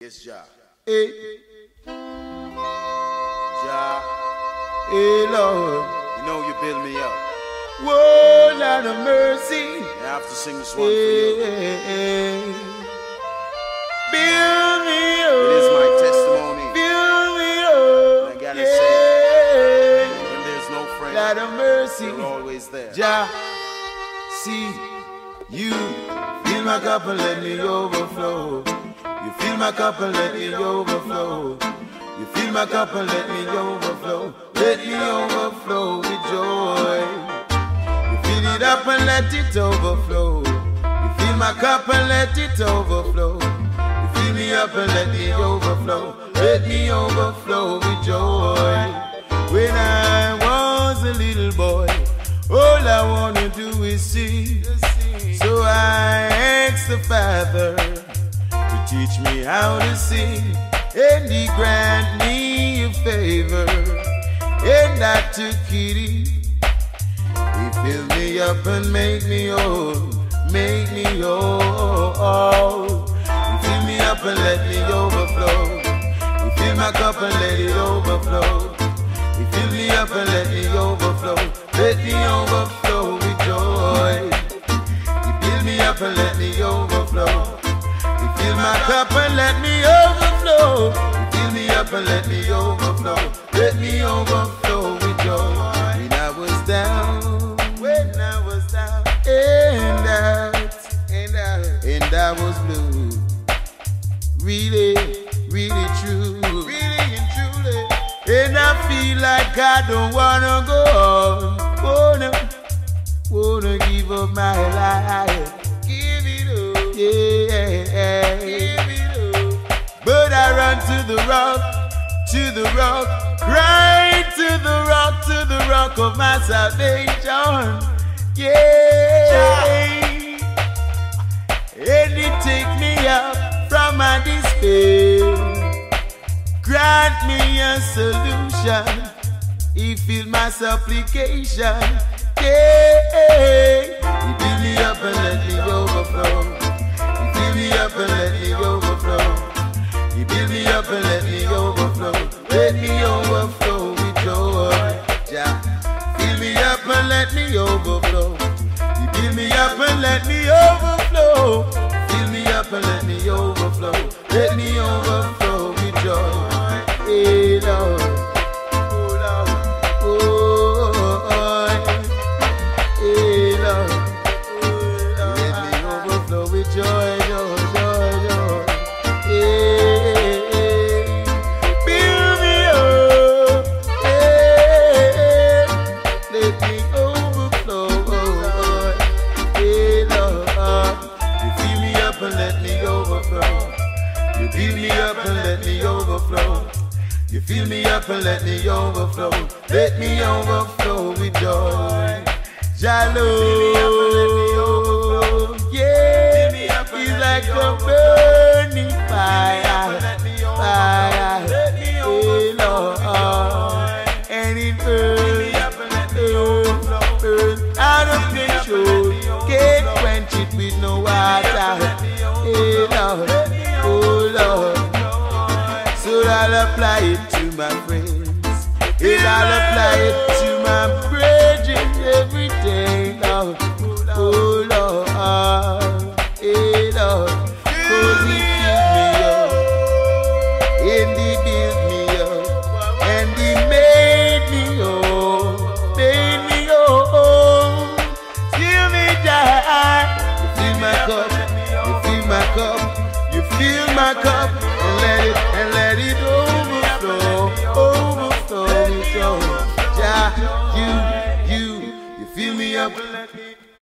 Yes, Jah. Hey, Jah, hey, Lord. you know you build me up. Whoa, Lord of mercy. I have to sing this one for you. Hey, build me up. It is my testimony. Build me up. I gotta yeah. When there's no friend, Lord of mercy. you're always there. Jah, see you fill my cup and let me overflow. You fill my cup and let me overflow. You fill my cup and let me overflow. Let me overflow with joy. You fill it up and let it overflow. You fill my cup and let it overflow. You fill me up and let me overflow. Let me overflow with joy. When I was a little boy, all I wanna do is sing. So I asked the Father to teach me how to sing, and He grant me a favor, and I took it in. He filled me up and made me whole, made me whole. Overflow. He filled me up and let me overflow. Let me overflow with joy. When I was down, when I was down, and out, and out, and I was blue. Really, really true, really and truly. And I feel like I don't wanna go on. Wanna, wanna give up my life. Give it up, yeah. Up. But to the rock, to the rock, right to the rock, to the rock of my salvation. Yeah. And it take me out from my despair. Grant me a solution. He feel my supplication. Yeah. He build me up and let me overflow. He fill me up and let up and let me overflow. He build me up and let me overflow. Fill me up and let me overflow. Let me overflow You build me up and let me overflow. You fill me up and let me overflow. Let me overflow with joy. Jalo, yeah, he's like a burning fire, fire, hey Lord, and it burns, burns, burns out of control. Can't quench it with no water, hey Lord, oh Lord. So I'll apply it to my friends. And I'll apply it to my brethren Overflow